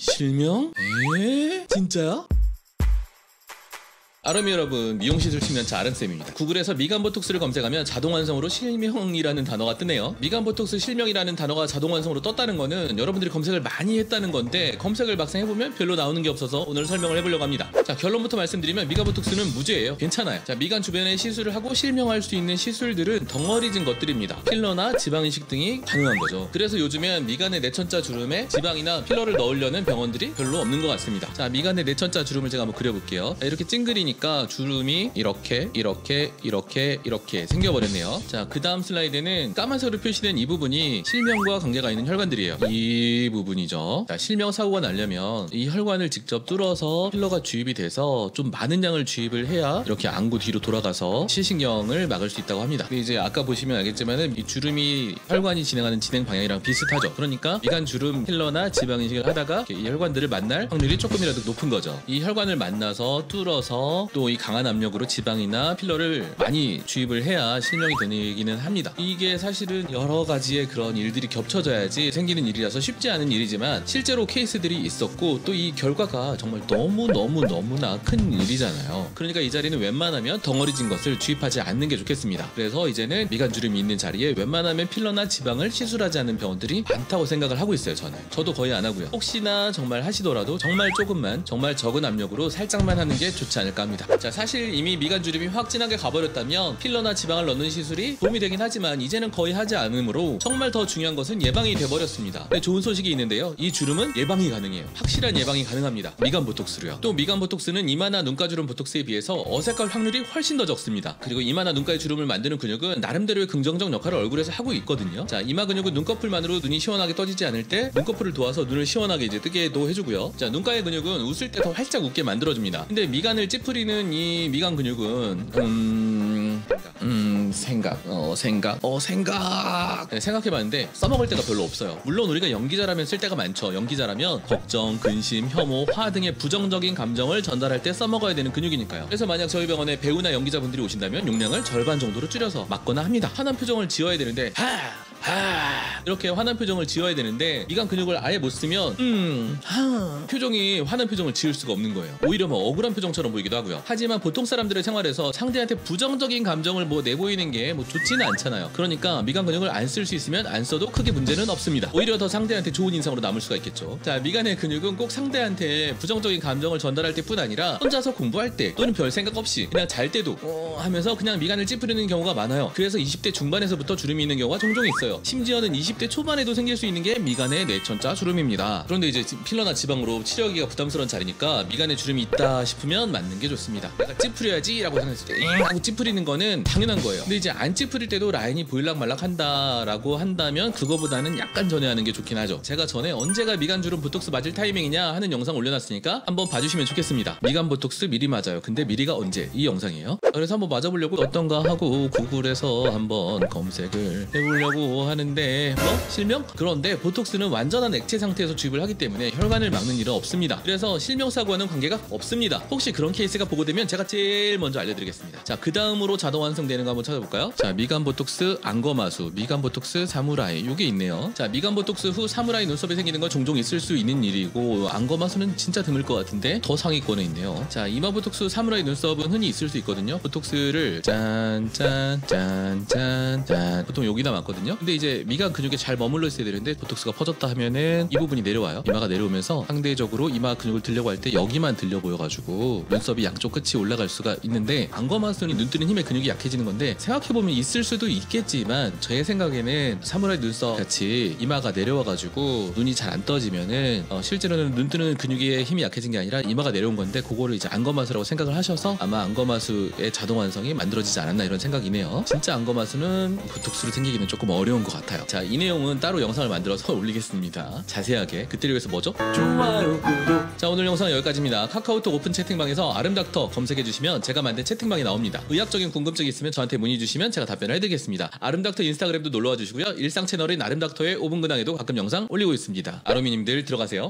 실명? 에? 진짜야? 아름이 여러분 미용시술 측면차 아름쌤입니다. 구글에서 미간 보톡스를 검색하면 자동 완성으로 실명이라는 단어가 뜨네요. 미간 보톡스 실명이라는 단어가 자동 완성으로 떴다는 거는 여러분들이 검색을 많이 했다는 건데 검색을 막상 해보면 별로 나오는 게 없어서 오늘 설명을 해보려고 합니다. 자 결론부터 말씀드리면 미간 보톡스는 무죄예요. 괜찮아요. 자 미간 주변에 시술을 하고 실명할 수 있는 시술들은 덩어리진 것들입니다. 필러나 지방이식 등이 가능한 거죠. 그래서 요즘엔 미간의 내천자 주름에 지방이나 필러를 넣으려는 병원들이 별로 없는 것 같습니다. 자 미간의 내천자 주름을 제가 한번 그려볼게요. 자, 이렇게 찡그리니 보니까 주름이 이렇게 이렇게 이렇게 이렇게 생겨버렸네요. 자 그 다음 슬라이드는 까만색으로 표시된 이 부분이 실명과 관계가 있는 혈관들이에요. 이 부분이죠. 자 실명 사고가 나려면 이 혈관을 직접 뚫어서 필러가 주입이 돼서 좀 많은 양을 주입을 해야 이렇게 안구 뒤로 돌아가서 시신경을 막을 수 있다고 합니다. 근데 이제 아까 보시면 알겠지만은 이 주름이 혈관이 진행하는 진행 방향이랑 비슷하죠. 그러니까 미간 주름 필러나 지방 이식을 하다가 이 혈관들을 만날 확률이 조금이라도 높은 거죠. 이 혈관을 만나서 뚫어서 또 이 강한 압력으로 지방이나 필러를 많이 주입을 해야 실명이 되기는 합니다. 이게 사실은 여러 가지의 그런 일들이 겹쳐져야지 생기는 일이라서 쉽지 않은 일이지만 실제로 케이스들이 있었고 또 이 결과가 정말 너무 너무 너무나 큰 일이잖아요. 그러니까 이 자리는 웬만하면 덩어리진 것을 주입하지 않는 게 좋겠습니다. 그래서 이제는 미간 주름이 있는 자리에 웬만하면 필러나 지방을 시술하지 않는 병원들이 많다고 생각을 하고 있어요. 저는 저도 거의 안 하고요. 혹시나 정말 하시더라도 정말 조금만 정말 적은 압력으로 살짝만 하는 게 좋지 않을까 합니다. 자 사실 이미 미간 주름이 확 진하게 가버렸다면 필러나 지방을 넣는 시술이 도움이 되긴 하지만 이제는 거의 하지 않으므로 정말 더 중요한 것은 예방이 돼버렸습니다. 네, 좋은 소식이 있는데요. 이 주름은 예방이 가능해요. 확실한 예방이 가능합니다. 미간 보톡스로요. 또 미간 보톡스는 이마나 눈가 주름 보톡스에 비해서 어색할 확률이 훨씬 더 적습니다. 그리고 이마나 눈가의 주름을 만드는 근육은 나름대로의 긍정적 역할을 얼굴에서 하고 있거든요. 자 이마 근육은 눈꺼풀만으로 눈이 시원하게 떠지지 않을 때 눈꺼풀을 도와서 눈을 시원하게 이제 뜨게도 해주고요. 자 눈가의 근육은 웃을 때 더 활짝 웃게 만들어줍니다. 근데 미간을 찌푸리 부리는 이 미간 근육은 음... 음 생각 어 생각 어 생각. 네, 생각해봤는데 써먹을 때가 별로 없어요. 물론 우리가 연기자라면 쓸 때가 많죠. 연기자라면 걱정 근심 혐오 화 등의 부정적인 감정을 전달할 때 써먹어야 되는 근육이니까요. 그래서 만약 저희 병원에 배우나 연기자분들이 오신다면 용량을 절반 정도로 줄여서 맞거나 합니다. 환한 표정을 지어야 되는데 하 하 이렇게 화난 표정을 지어야 되는데 미간 근육을 아예 못 쓰면 음하 표정이 화난 표정을 지을 수가 없는 거예요. 오히려 뭐 억울한 표정처럼 보이기도 하고요. 하지만 보통 사람들의 생활에서 상대한테 부정적인 감정을 뭐 내보이는 게 뭐 좋지는 않잖아요. 그러니까 미간 근육을 안 쓸 수 있으면 안 써도 크게 문제는 없습니다. 오히려 더 상대한테 좋은 인상으로 남을 수가 있겠죠. 자 미간의 근육은 꼭 상대한테 부정적인 감정을 전달할 때뿐 아니라 혼자서 공부할 때 또는 별 생각 없이 그냥 잘 때도 어 하면서 그냥 미간을 찌푸리는 경우가 많아요. 그래서 20대 중반에서부터 주름이 있는 경우가 종종 있어요 있어요. 심지어는 20대 초반에도 생길 수 있는 게 미간의 내천자 주름입니다. 그런데 이제 필러나 지방으로 치료하기가 부담스러운 자리니까 미간에 주름이 있다 싶으면 맞는 게 좋습니다. 내가 찌푸려야지 라고 생각했을 때 하고 찌푸리는 거는 당연한 거예요. 근데 이제 안 찌푸릴 때도 라인이 보일락말락 한다라고 한다면 그거보다는 약간 전에 하는 게 좋긴 하죠. 제가 전에 언제가 미간 주름 보톡스 맞을 타이밍이냐 하는 영상 올려놨으니까 한번 봐주시면 좋겠습니다. 미간 보톡스 미리 맞아요. 근데 미리가 언제? 이 영상이에요. 그래서 한번 맞아보려고 어떤가 하고 구글에서 한번 검색을 해보려고 하는데 뭐 실명? 그런데 보톡스는 완전한 액체 상태에서 주입을 하기 때문에 혈관을 막는 일은 없습니다. 그래서 실명 사고와는 관계가 없습니다. 혹시 그런 케이스가 보고되면 제가 제일 먼저 알려드리겠습니다. 자, 그 다음으로 자동 완성되는 거 한번 찾아볼까요? 자, 미간 보톡스 안검하수, 미간 보톡스 사무라이 이게 있네요. 자, 미간 보톡스 후 사무라이 눈썹이 생기는 건 종종 있을 수 있는 일이고 안검하수는 진짜 드물 것 같은데 더 상위권에 있네요. 자, 이마 보톡스 사무라이 눈썹은 흔히 있을 수 있거든요. 보톡스를 짠 짠 짠 짠 짠 보통 여기다 맞거든요. 근데 근데 이제 미간 근육에 잘 머물러 있어야 되는데 보톡스가 퍼졌다 하면은 이 부분이 내려와요. 이마가 내려오면서 상대적으로 이마 근육을 들려고 할 때 여기만 들려 보여가지고 눈썹이 양쪽 끝이 올라갈 수가 있는데 안검하수는 눈 뜨는 힘의 근육이 약해지는 건데 생각해보면 있을 수도 있겠지만 제 생각에는 사무라이 눈썹 같이 이마가 내려와가지고 눈이 잘 안 떠지면은 어, 실제로는 눈 뜨는 근육의 힘이 약해진 게 아니라 이마가 내려온 건데 그거를 이제 안검하수라고 생각을 하셔서 아마 안검하수의 자동 완성이 만들어지지 않았나 이런 생각이네요. 진짜 안검하수는 보톡스로 생기기는 조금 어려운 어려운 것 같아요. 자 이 내용은 따로 영상을 만들어서 올리겠습니다. 자세하게. 그때를 위해서 뭐죠? 좋아요 구독. 자 오늘 영상은 여기까지입니다. 카카오톡 오픈 채팅방에서 아름닥터 검색해주시면 제가 만든 채팅방이 나옵니다. 의학적인 궁금증이 있으면 저한테 문의 주시면 제가 답변을 해드리겠습니다. 아름닥터 인스타그램도 놀러와 주시고요. 일상 채널인 아름닥터의 5분 근황에도 가끔 영상 올리고 있습니다. 아로미님들 들어가세요